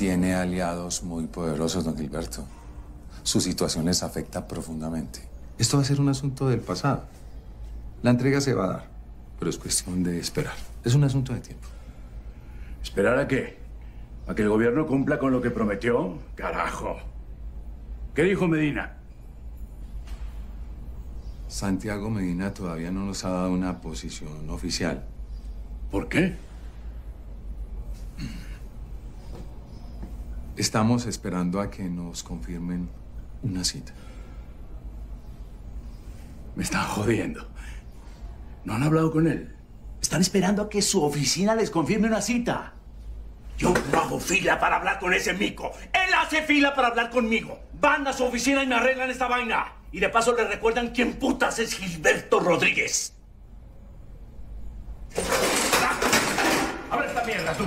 Tiene aliados muy poderosos, don Gilberto. Su situación les afecta profundamente. Esto va a ser un asunto del pasado. La entrega se va a dar, pero es cuestión de esperar. Es un asunto de tiempo. ¿Esperar a qué? ¿A que el gobierno cumpla con lo que prometió? Carajo. ¿Qué dijo Medina? Santiago Medina todavía no nos ha dado una posición oficial. ¿Por qué? Estamos esperando a que nos confirmen una cita. Me están jodiendo. ¿No han hablado con él? Están esperando a que su oficina les confirme una cita. Yo no hago fila para hablar con ese mico. Él hace fila para hablar conmigo. Van a su oficina y me arreglan esta vaina. Y de paso le recuerdan quién putas es Gilberto Rodríguez. Ah, ¡Abre esta mierda, tú!